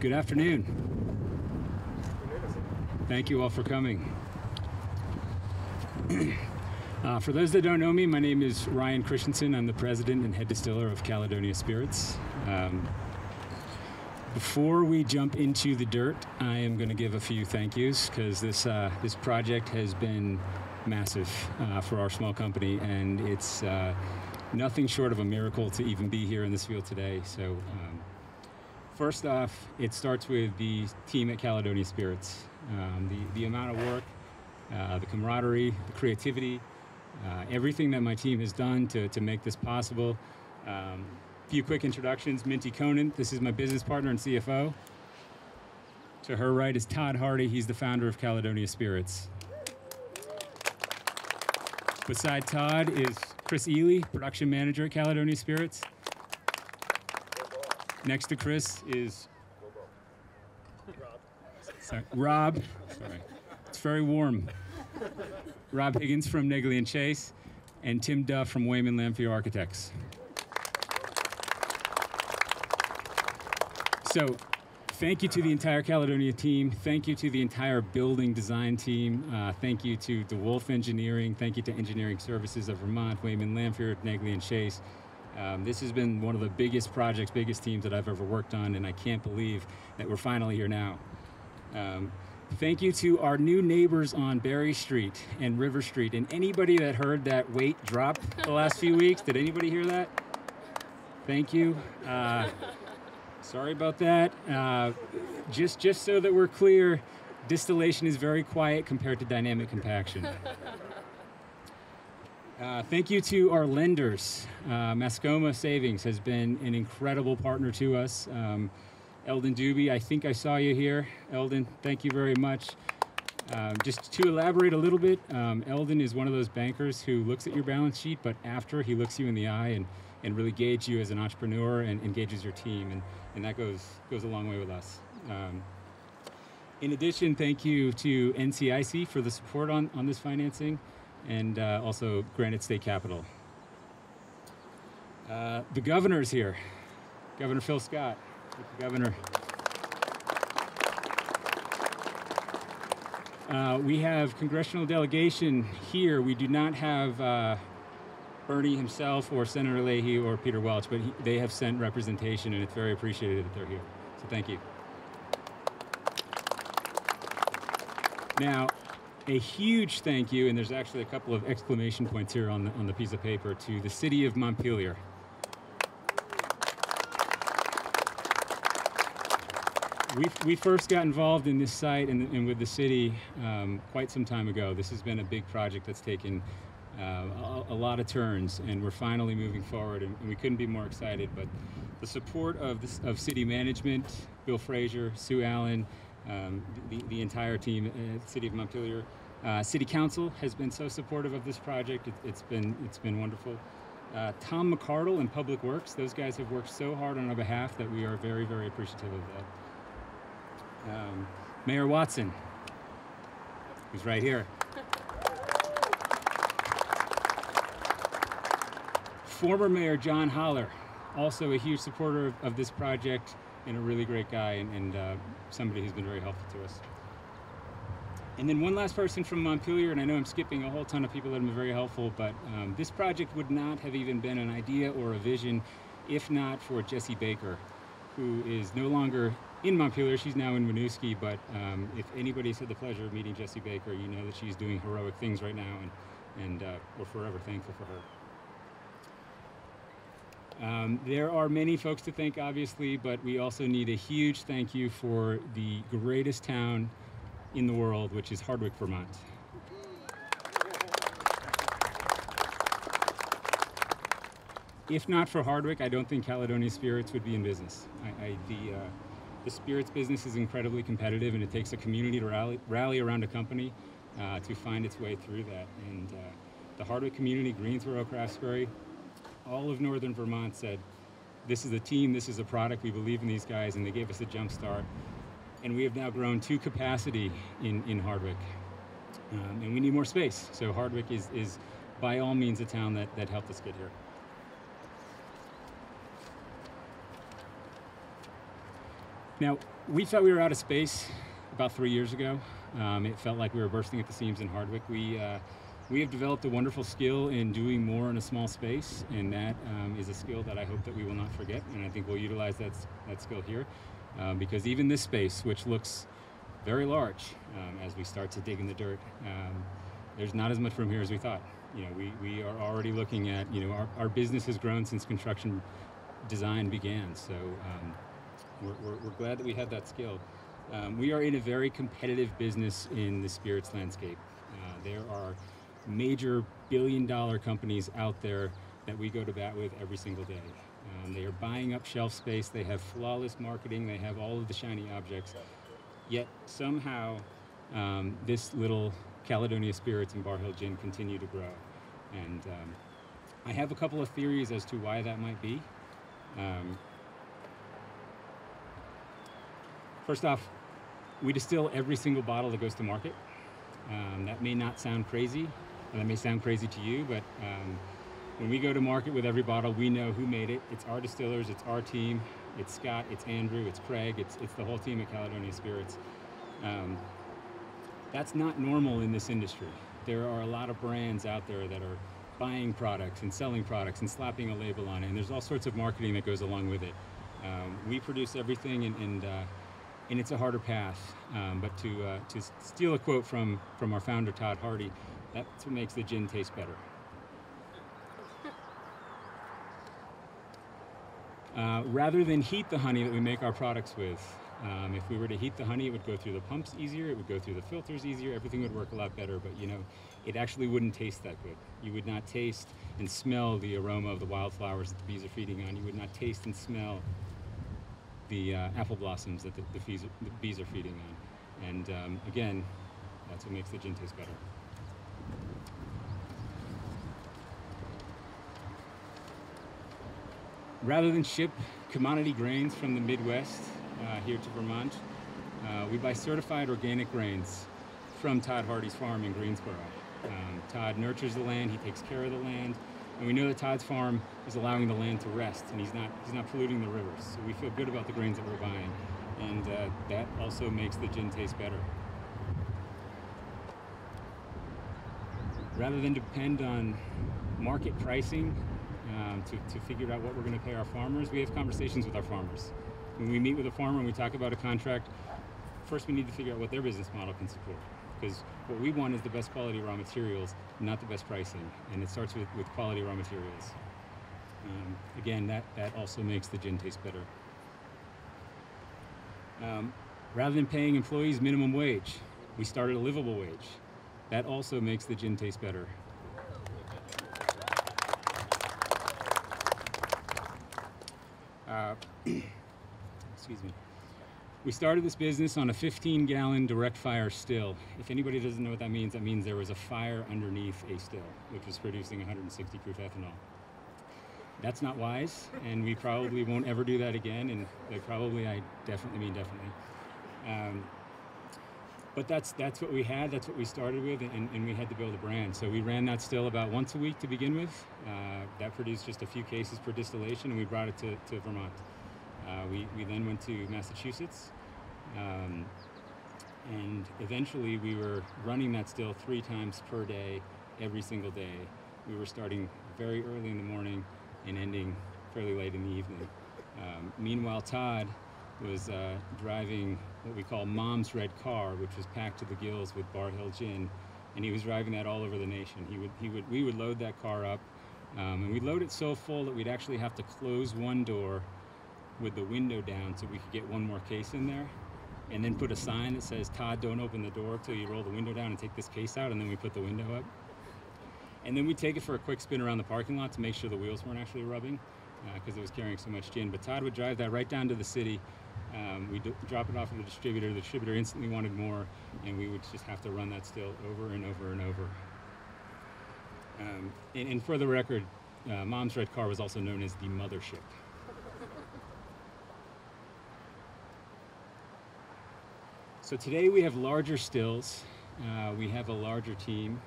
Good afternoon. Thank you all for coming. uh, for those that don't know me, my name is Ryan Christensen. I'm the president and head distiller of Caledonia Spirits. Um, before we jump into the dirt, I am going to give a few thank yous because this uh, this project has been massive uh, for our small company, and it's uh, nothing short of a miracle to even be here in this field today. So. Um, First off, it starts with the team at Caledonia Spirits. Um, the, the amount of work, uh, the camaraderie, the creativity, uh, everything that my team has done to, to make this possible. A um, few quick introductions. Minty Conan, this is my business partner and CFO. To her right is Todd Hardy, he's the founder of Caledonia Spirits. Beside Todd is Chris Ely, production manager at Caledonia Spirits. Next to Chris is Sorry, Rob. Sorry, it's very warm. Rob Higgins from Neagley and Chase, and Tim Duff from Wiemann Lamphere Architects. So, thank you to the entire Caledonia team. Thank you to the entire building design team. Uh, thank you to DeWolfe Engineering. Thank you to Engineering Services of Vermont, Wiemann Lamphere, Neagley and Chase. Um, this has been one of the biggest projects, biggest teams that I've ever worked on, and I can't believe that we're finally here now. Um, thank you to our new neighbors on Berry Street and River Street, and anybody that heard that weight drop the last few weeks. Did anybody hear that? Thank you. Uh, sorry about that. Uh, just, just so that we're clear, distillation is very quiet compared to dynamic compaction. Uh, thank you to our lenders. Uh, Mascoma Savings has been an incredible partner to us. Um, Eldon I think I saw you here. Eldon, thank you very much. Um, just to elaborate a little bit, um, Eldon is one of those bankers who looks at your balance sheet, but after he looks you in the eye and, and really gauges you as an entrepreneur and engages your team, and, and that goes, goes a long way with us. Um, in addition, thank you to NCIC for the support on, on this financing and uh, also Granite State Capitol. Uh, the governor's here, Governor Phil Scott. Governor. Uh, we have congressional delegation here. We do not have uh, Bernie himself or Senator Leahy or Peter Welch, but he, they have sent representation and it's very appreciated that they're here. So thank you. Now, a huge thank you, and there's actually a couple of exclamation points here on the, on the piece of paper, to the city of Montpelier. We, we first got involved in this site and, and with the city um, quite some time ago. This has been a big project that's taken uh, a, a, lot of turns, and we're finally moving forward, and, and we couldn't be more excited. But the support of, this, of city management, Bill Fraser, Sue Allen, um, the, the, entire team at City of Montpelier. Uh, City Council has been so supportive of this project. It, has been it's been wonderful. Uh, Tom McArdle and Public Works, those guys have worked so hard on our behalf that we are very, very appreciative of that. Um, Mayor Watson, who's right here. Former Mayor John Hollar, also a huge supporter of, of this project and a really great guy and, and uh, somebody who's been very helpful to us. And then one last person from Montpelier, and I know I'm skipping a whole ton of people that have been very helpful, but um, this project would not have even been an idea or a vision if not for Jessie Baker, who is no longer in Montpelier. She's now in Winooski, but um, if anybody's had the pleasure of meeting Jessie Baker, you know that she's doing heroic things right now, and, and uh, we're forever thankful for her. Um, there are many folks to thank, obviously, but we also need a huge thank you for the greatest town in the world, which is Hardwick, Vermont. If not for Hardwick, I don't think Caledonia Spirits would be in business. I, I, the, uh, the spirits business is incredibly competitive, and it takes a community to rally, rally around a company uh, to find its way through that. And uh, the Hardwick community, Greensboro, Craftsbury, all of Northern Vermont said, this is a team, this is a product, we believe in these guys, and they gave us a jump start. And we have now grown to capacity in, in Hardwick. Um, and we need more space. So Hardwick is, is by all means a town that, that helped us get here. Now, we thought we were out of space about three years ago. Um, it felt like we were bursting at the seams in Hardwick. We, uh, we have developed a wonderful skill in doing more in a small space, and that um, is a skill that I hope that we will not forget, and I think we'll utilize that, that skill here. Um, because even this space, which looks very large um, as we start to dig in the dirt, um, there's not as much room here as we thought. You know, we, we are already looking at, you know, our, our business has grown since construction design began, so um, we're, we're, we're, glad that we have that skill. Um, we are in a very competitive business in the spirits landscape. Uh, there are major billion dollar companies out there that we go to bat with every single day. Um, they are buying up shelf space, they have flawless marketing, they have all of the shiny objects. Yet somehow um, this little Caledonia Spirits and Bar Hill Gin continue to grow. And um, I have a couple of theories as to why that might be. Um, first off, we distill every single bottle that goes to market. Um, that may not sound crazy, that may sound crazy to you, but um, when we go to market with every bottle, we know who made it. It's our distillers, it's our team, it's Scott, it's Andrew, it's Craig, it's, it's the whole team at Caledonia Spirits. Um, that's not normal in this industry. There are a lot of brands out there that are buying products and selling products and slapping a label on it, and there's all sorts of marketing that goes along with it. Um, we produce everything, and, and, uh, and, it's a harder path. Um, but to, uh, to steal a quote from, from our founder, Todd Hardy, that's what makes the gin taste better. Uh, rather than heat the honey that we make our products with, um, if we were to heat the honey, it would go through the pumps easier, it would go through the filters easier, everything would work a lot better, but you know, it actually wouldn't taste that good. You would not taste and smell the aroma of the wildflowers that the bees are feeding on. You would not taste and smell the uh, apple blossoms that the, the, bees, the, bees, are feeding on. And um, again, that's what makes the gin taste better. Rather than ship commodity grains from the Midwest uh, here to Vermont, uh, we buy certified organic grains from Todd Hardy's farm in Greensboro. Um, Todd nurtures the land, he takes care of the land, and we know that Todd's farm is allowing the land to rest, and he's not he's not polluting the rivers. So we feel good about the grains that we're buying, and uh, that also makes the gin taste better. Rather than depend on market pricing um, to, to figure out what we're going to pay our farmers, we have conversations with our farmers. When we meet with a farmer and we talk about a contract, first we need to figure out what their business model can support. Because what we want is the best quality raw materials, not the best pricing. And it starts with, with quality raw materials. Um, again, that, that also makes the gin taste better. Um, rather than paying employees minimum wage, we started a livable wage. That also makes the gin taste better. Uh, excuse me. We started this business on a 15 gallon direct fire still. If anybody doesn't know what that means, that means there was a fire underneath a still, which was producing 160 proof ethanol. That's not wise, and we probably won't ever do that again, and by probably, I definitely mean definitely. Um, but that's that's what we had, that's what we started with, and, and, we had to build a brand. So we ran that still about once a week to begin with. Uh, that produced just a few cases per distillation, and we brought it to, to Vermont. Uh, we, we then went to Massachusetts, um, and eventually we were running that still three times per day, every single day. We were starting very early in the morning and ending fairly late in the evening. Um, meanwhile, Todd was uh, driving what we call Mom's Red Car, which was packed to the gills with Bar Hill Gin, and he was driving that all over the nation. He would, he would, we would load that car up, um, and we'd load it so full that we'd actually have to close one door with the window down so we could get one more case in there, and then put a sign that says, Todd, don't open the door till you roll the window down and take this case out, and then we put the window up. And then we'd take it for a quick spin around the parking lot to make sure the wheels weren't actually rubbing because uh, it was carrying so much gin. But Todd would drive that right down to the city um, we drop it off at the distributor. The distributor instantly wanted more, and we would just have to run that still over and over and over. Um, and, and, for the record, uh, Mom's Red Car was also known as the mothership. So today we have larger stills. Uh, we have a larger team.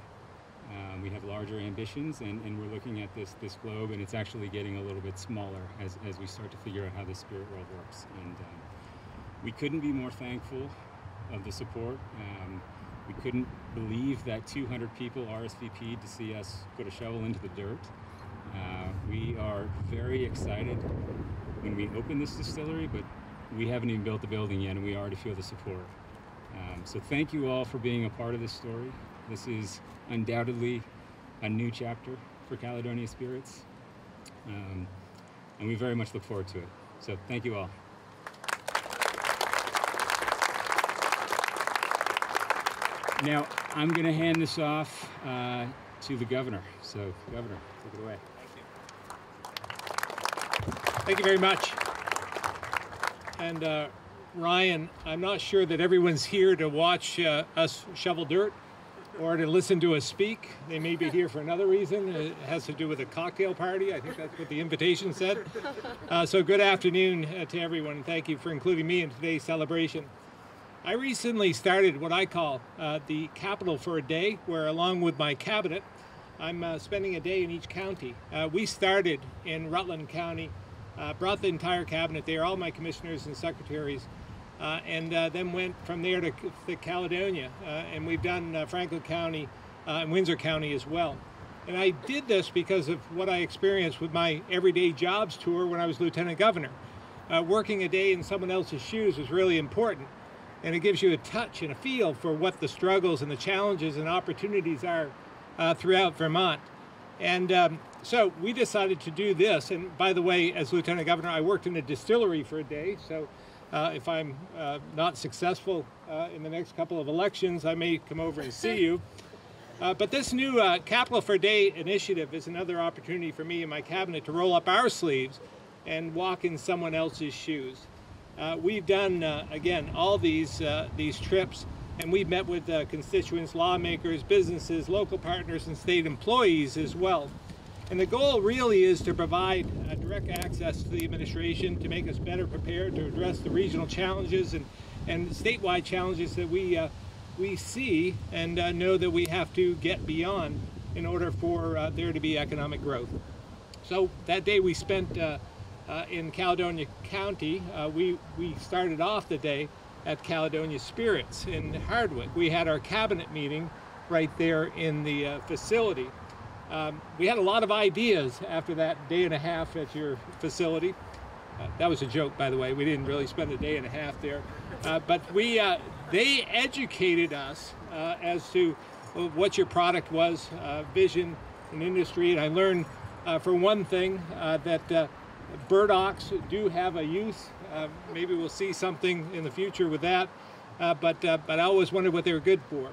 Um, we have larger ambitions, and, and, we're looking at this this globe, and it's actually getting a little bit smaller as, as we start to figure out how the spirit world works. And um, we couldn't be more thankful of the support. Um, we couldn't believe that 200 people RSVP'd to see us put a shovel into the dirt. Uh, we are very excited when we open this distillery, but we haven't even built the building yet and we already feel the support. Um, so thank you all for being a part of this story. This is undoubtedly a new chapter for Caledonia Spirits. Um, and we very much look forward to it. So thank you all. Now, I'm going to hand this off uh, to the governor. So, Governor, take it away. Thank you Thank you very much. And uh, Ryan, I'm not sure that everyone's here to watch uh, us shovel dirt or to listen to us speak. They may be here for another reason. It has to do with a cocktail party. I think that's what the invitation said. Uh, so good afternoon uh, to everyone, thank you for including me in today's celebration. I recently started what I call uh, the Capital for a Day, where along with my cabinet, I'm uh, spending a day in each county. Uh, we started in Rutland County, brought the entire cabinet there, all my commissioners and secretaries, and uh, then went from there to, to Caledonia. and we've done Franklin County and Windsor County as well. And I did this because of what I experienced with my everyday jobs tour when I was lieutenant governor. working a day in someone else's shoes was really important and it gives you a touch and a feel for what the struggles and the challenges and opportunities are uh, throughout Vermont. And um, so we decided to do this. And by the way, as Lieutenant Governor, I worked in a distillery for a day. So uh, if I'm uh, not successful uh, in the next couple of elections, I may come over and see you. Uh, but this new uh, Capital for Day initiative is another opportunity for me and my cabinet to roll up our sleeves and walk in someone else's shoes. Uh, we've done, uh, again, all these, uh, these trips and we've met with uh, constituents, lawmakers, businesses, local partners, and state employees as well. And the goal really is to provide uh, direct access to the administration to make us better prepared to address the regional challenges and, and statewide challenges that we, uh, we see and know that we have to get beyond in order for there to be economic growth. So that day we spent uh, in Caledonia County. Uh, we, we started off the day at Caledonia Spirits in Hardwick. We had our cabinet meeting right there in the uh, facility. Um, we had a lot of ideas after that day and a half at your facility. Uh, that was a joke, by the way. We didn't really spend a day and a half there. Uh, but we, uh, they educated us as to what your product was, vision, and industry. And I learned, for one thing, that burdocks do have a use. Uh, maybe we'll see something in the future with that, uh, but, uh, but I always wondered what they were good for.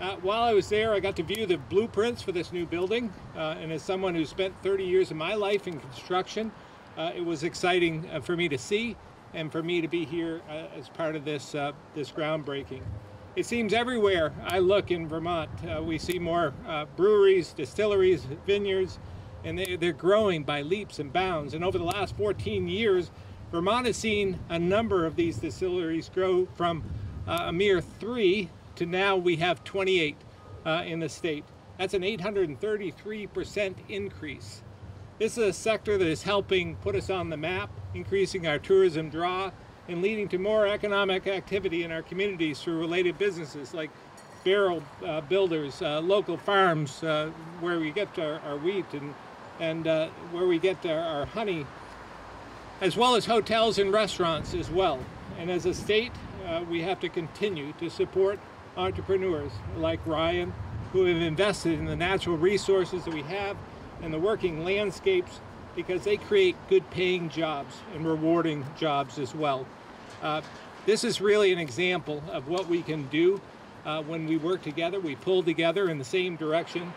Uh, while I was there, I got to view the blueprints for this new building, uh, and as someone who spent 30 years of my life in construction, uh, it was exciting for me to see and for me to be here as part of this, this groundbreaking. It seems everywhere I look in Vermont, we see more breweries, distilleries, vineyards, and they, they're growing by leaps and bounds. And over the last 14 years, Vermont has seen a number of these distilleries grow from uh, a mere three to now we have 28 uh, in the state. That's an 833% increase. This is a sector that is helping put us on the map, increasing our tourism draw, and leading to more economic activity in our communities through related businesses like barrel uh, builders, uh, local farms uh, where we get our, our wheat and and uh, where we get our, our honey, as well as hotels and restaurants as well. And as a state, uh, we have to continue to support entrepreneurs like Ryan, who have invested in the natural resources that we have and the working landscapes because they create good paying jobs and rewarding jobs as well. Uh, this is really an example of what we can do uh, when we work together. We pull together in the same direction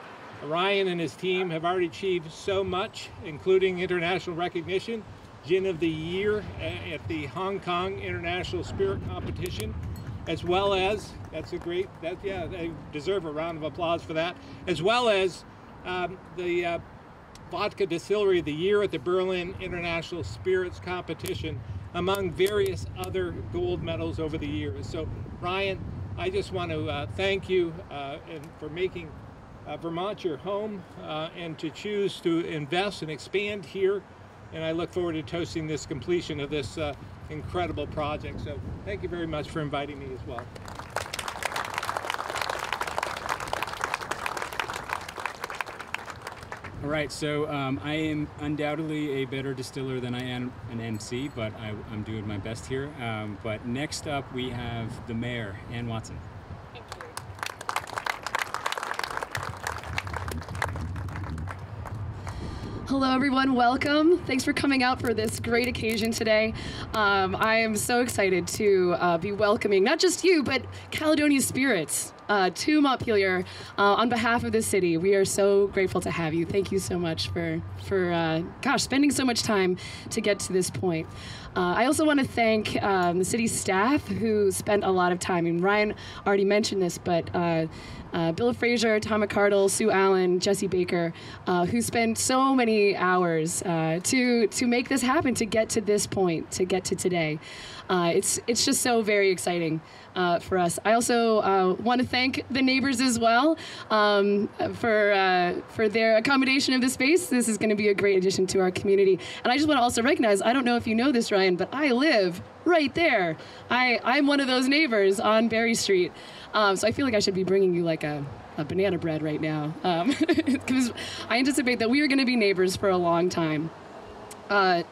Ryan and his team have already achieved so much, including international recognition, Gin of the Year at the Hong Kong International Spirit Competition, as well as, that's a great, that yeah, they deserve a round of applause for that, as well as um, the uh, Vodka Distillery of the Year at the Berlin International Spirits Competition, among various other gold medals over the years. So Ryan, I just want to uh, thank you uh, for making uh, Vermont your home uh, and to choose to invest and expand here. And I look forward to toasting this completion of this uh, incredible project. So thank you very much for inviting me as well. All right, so um, I am undoubtedly a better distiller than I am an MC, but I, am doing my best here. Um, but next up, we have the mayor, Anne Watson. Hello, everyone. Welcome. Thanks for coming out for this great occasion today. Um, I am so excited to uh, be welcoming not just you, but Caledonia Spirits uh, to Montpelier uh, on behalf of the city. We are so grateful to have you. Thank you so much for, for uh, gosh, spending so much time to get to this point. Uh, I also want to thank um, the city staff who spent a lot of time. And Ryan already mentioned this, but uh, uh, Bill Fraser, Tom McArdle, Sue Allen, Jessie Baker, who spent so many hours to to make this happen, to get to this point, to get to today. Uh, it's it's just so very exciting uh, for us. I also uh, want to thank the neighbors as well um, for uh, for their accommodation of the space. This is going to be a great addition to our community. And I just want to also recognize I don't know if you know this, Ryan, but I live right there. I I'm one of those neighbors on Berry Street. Um, so I feel like I should be bringing you like a a banana bread right now because um, I anticipate that we are going to be neighbors for a long time. Uh,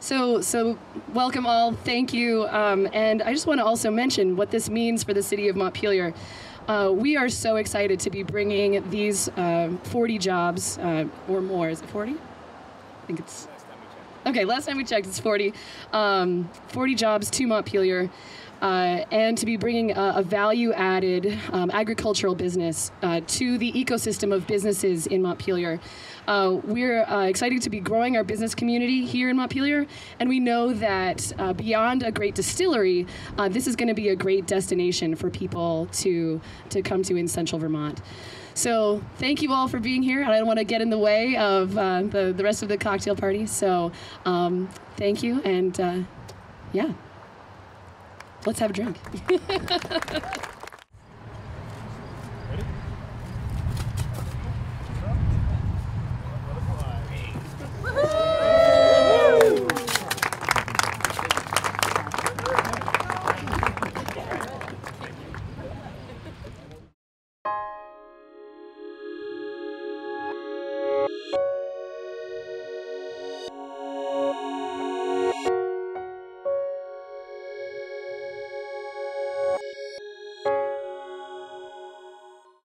so, so welcome all. Thank you. Um, and I just want to also mention what this means for the city of Montpelier. Uh, we are so excited to be bringing these uh, 40 jobs uh, or more. Is it 40? I think it's. Okay, last time we checked, it's 40. Um, 40 jobs to Montpelier uh, and to be bringing a, a value added um, agricultural business uh, to the ecosystem of businesses in Montpelier. Uh, we're uh, excited to be growing our business community here in Montpelier, and we know that uh, beyond a great distillery, uh, this is going to be a great destination for people to, to come to in central Vermont. So thank you all for being here. I don't want to get in the way of the, the rest of the cocktail party. So um, thank you, and yeah let's have a drink.